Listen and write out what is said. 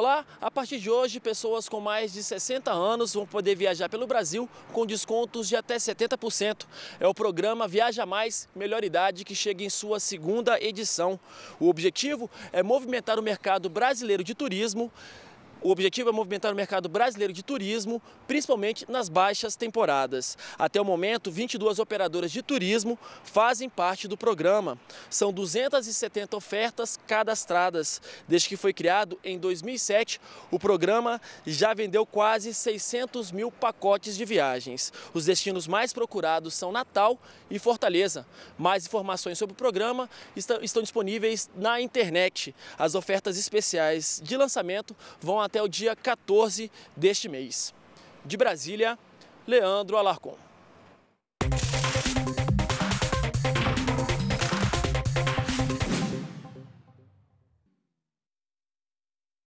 Olá, a partir de hoje, pessoas com mais de 60 anos vão poder viajar pelo Brasil com descontos de até 70%. É o programa Viaja Mais, Melhor Idade, que chega em sua segunda edição. O objetivo é movimentar o mercado brasileiro de turismo o objetivo é movimentar o mercado brasileiro de turismo, principalmente nas baixas temporadas. Até o momento, 22 operadoras de turismo fazem parte do programa. São 270 ofertas cadastradas. Desde que foi criado em 2007, o programa já vendeu quase 600 mil pacotes de viagens. Os destinos mais procurados são Natal e Fortaleza. Mais informações sobre o programa estão disponíveis na internet. As ofertas especiais de lançamento vão até o dia 14 deste mês. De Brasília, Leandro Alarcon.